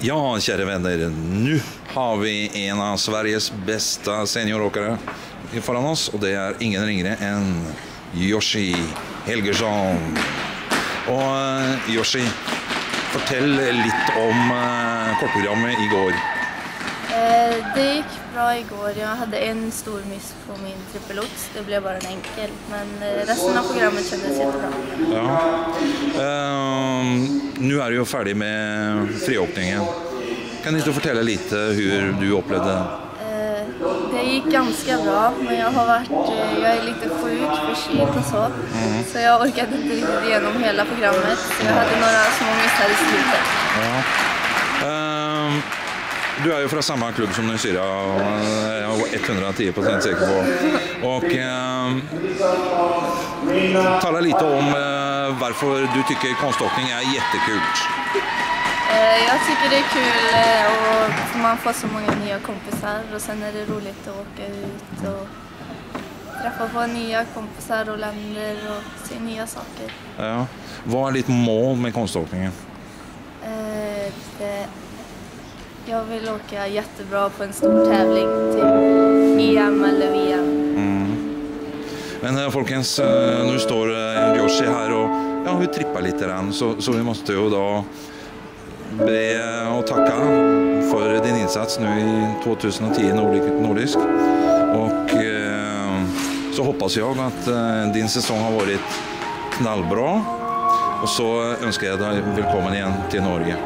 Ja, kära vänner. Nu har vi en av Sveriges bästa senioråkare foran oss. Och det är ingen ringere än Yoshi Helgersson. Och eh, Yoshi, fortell litt om eh, kortprogrammet igår. Eh, Det gick bra igår. Jag hade en stor miss på min trippelots. Det blev bara en enkel. Men resten av programmet kändes jättebra. Ja. Nu är du ju färdig med friåkningen. Kan du inte fortelle lite hur du upplevde det? Eh, Det gick ganska bra, men jag har varit, eh, jag är lite sjuk, förkyld och så. Så jag orkade inte riktigt igenom hela programmet. Så jag hade några små missar i slutet. Ja. Ehm, du är ju från samma klubb som Nysira, är jag 110 säker på. Och ehm, tala lite om eh, varför du tycker konståkning är jättekul. Eh, Jag tycker det är kul eh, och man får så många nya kompisar och sen är det roligt att åka ut och träffa på nya kompisar och länder och se nya saker. Ja. Vad är ditt mål med konståkningen? Eh, det, jag vill åka jättebra på en stor tävling, typ EM eller VM. Men eh, folkens, nu står Yoshi här och ja, hun trippa litt, den, så, så vi måste ju då be og tacka för din insats nu i 2010 nordisk. Og Och eh, så hoppas jag att eh, din säsong har varit knallbra. Och så önskar jag dig välkommen igen till Norge.